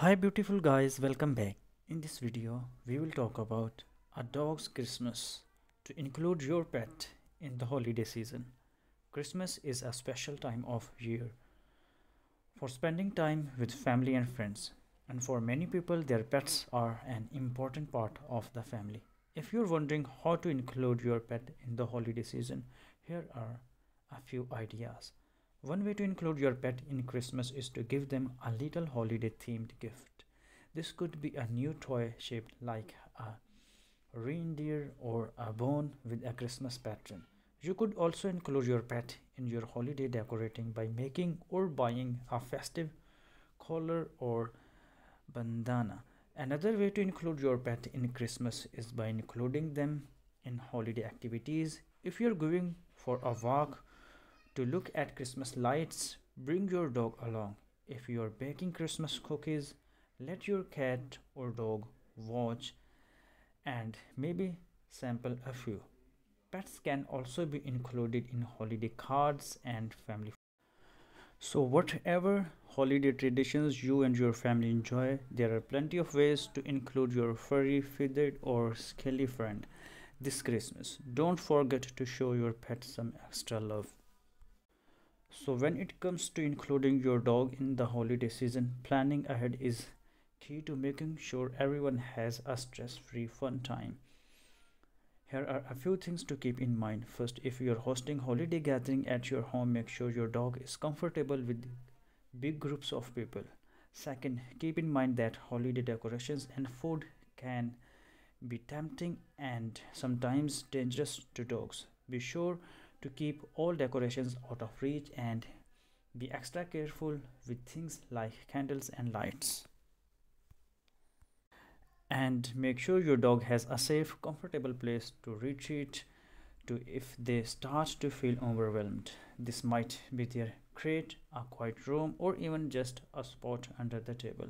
Hi beautiful guys, welcome back. In this video, we will talk about a dog's Christmas to include your pet in the holiday season. Christmas is a special time of year for spending time with family and friends. And for many people, their pets are an important part of the family. If you're wondering how to include your pet in the holiday season, here are a few ideas. One way to include your pet in Christmas is to give them a little holiday themed gift. This could be a new toy shaped like a reindeer or a bone with a Christmas pattern. You could also include your pet in your holiday decorating by making or buying a festive collar or bandana. Another way to include your pet in Christmas is by including them in holiday activities. If you're going for a walk to look at Christmas lights, bring your dog along. If you are baking Christmas cookies, let your cat or dog watch and maybe sample a few. Pets can also be included in holiday cards and family. So, whatever holiday traditions you and your family enjoy, there are plenty of ways to include your furry, feathered, or scaly friend this Christmas. Don't forget to show your pet some extra love. So when it comes to including your dog in the holiday season, planning ahead is key to making sure everyone has a stress-free fun time. Here are a few things to keep in mind. First, if you're hosting holiday gathering at your home, make sure your dog is comfortable with big groups of people. Second, keep in mind that holiday decorations and food can be tempting and sometimes dangerous to dogs. Be sure to keep all decorations out of reach and be extra careful with things like candles and lights. And make sure your dog has a safe, comfortable place to retreat to if they start to feel overwhelmed. This might be their crate, a quiet room, or even just a spot under the table.